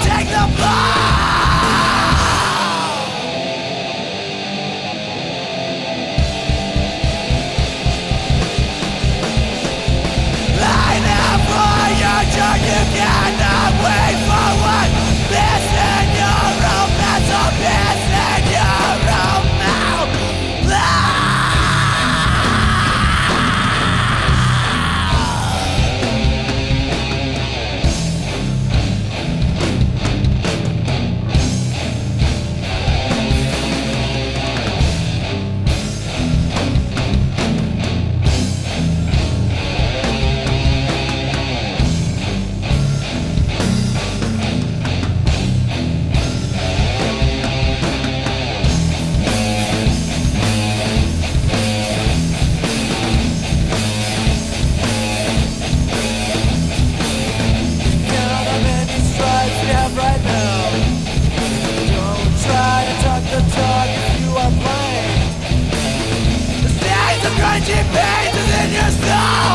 Take the blood! Faith is in soul.